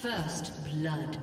First blood.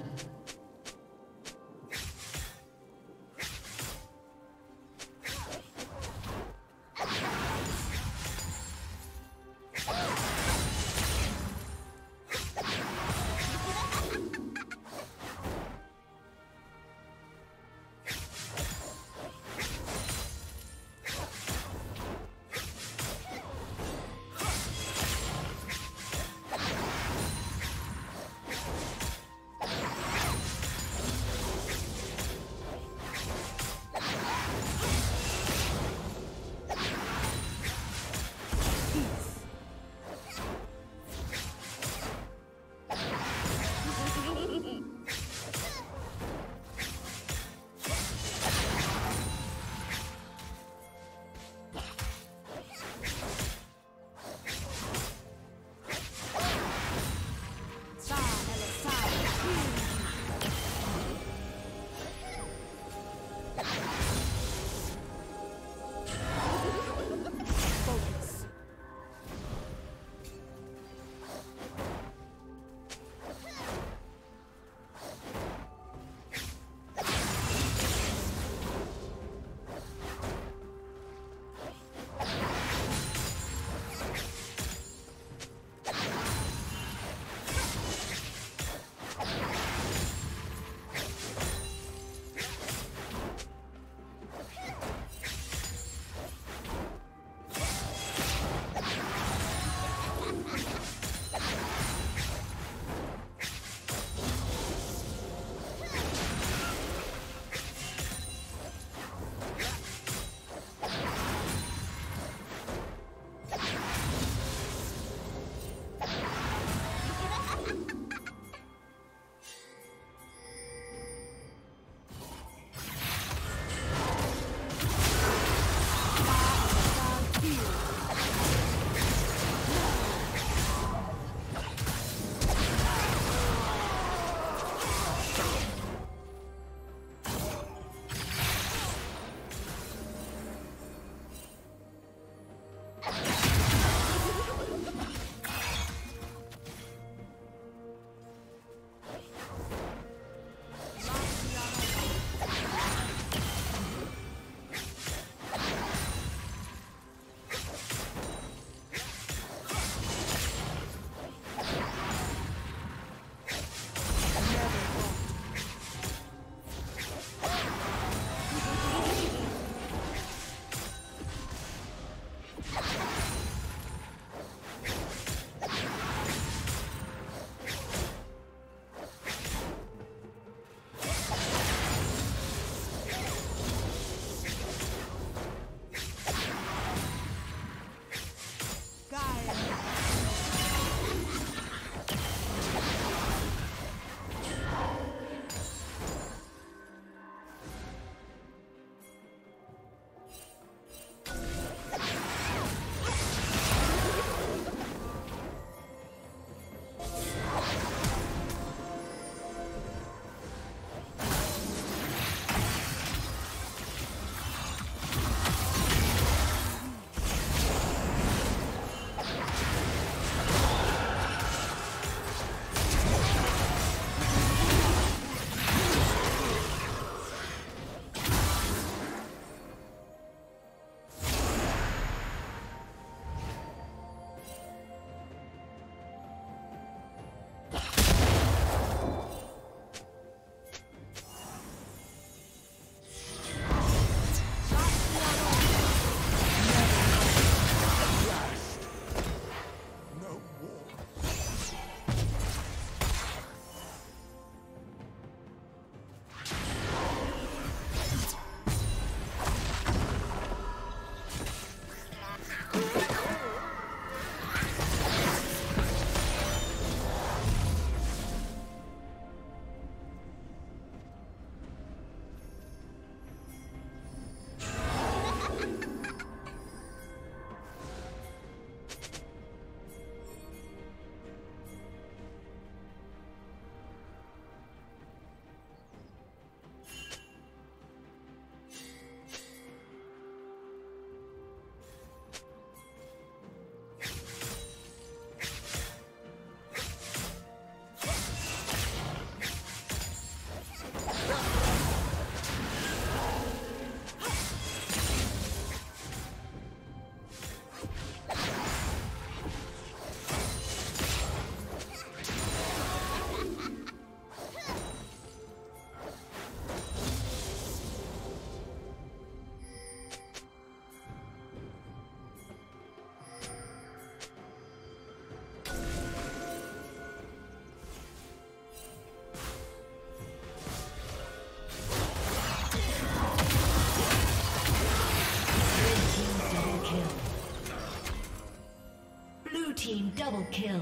team double kill.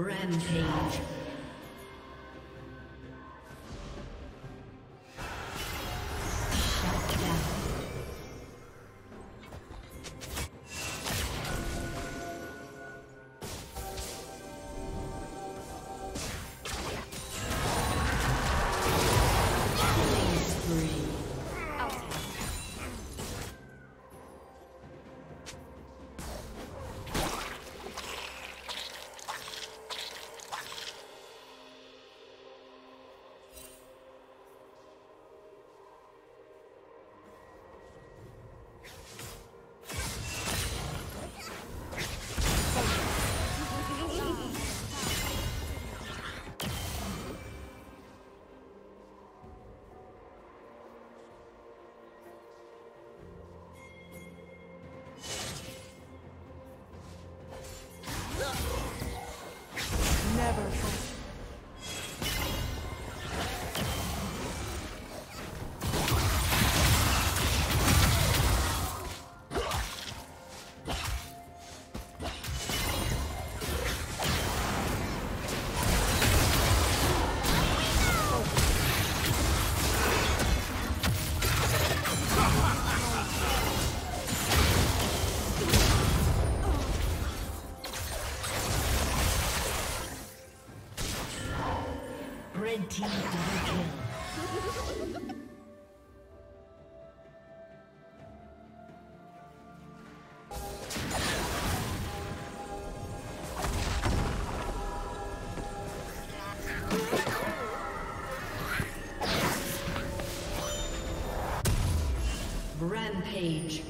Rampage. forever from Rampage.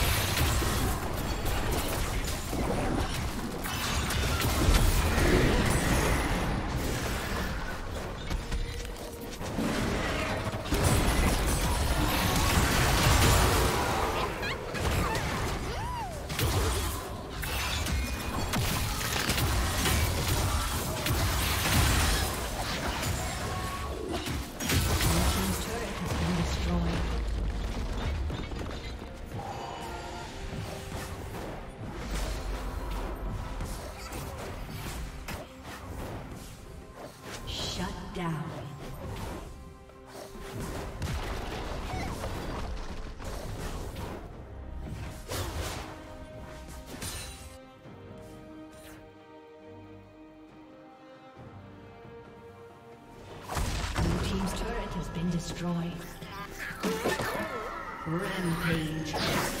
Destroyed. Rampage.